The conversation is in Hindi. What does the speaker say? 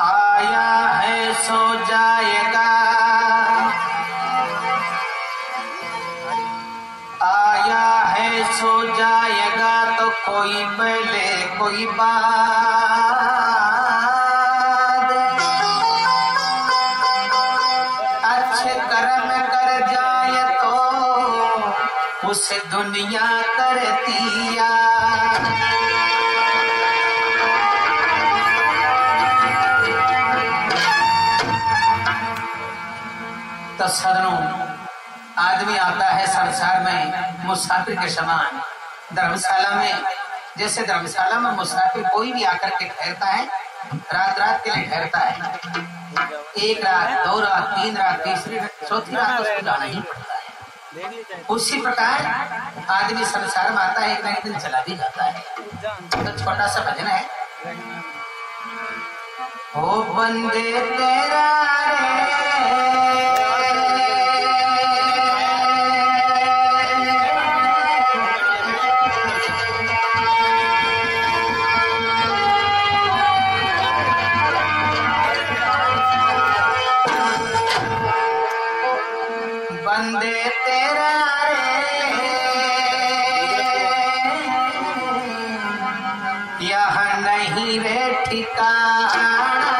आया है, सो जाएगा। आया है, सो जाएगा तो कोई पहले कोई बाद अच्छे कर्म कर जाए तो उसे दुनिया करती याद सदनों, आदमी आता है संसार में मुसाफिर के समान। धर्मशाला में, जैसे धर्मशाला में मुसाफिर कोई भी आकर के ठहरता है रात रात के लिए ठहरता है। एक रात, दो रात, तीन रात, तीसरी चौथी रात उसको जाना ही है। उसी प्रकार आदमी संसार में आता है, एक ना एक दिन चला भी जाता है। तो छोटा सा भजन है। ओ बंदे तेरा बंदे तेरा रे। यह नहीं रे ठिकाना।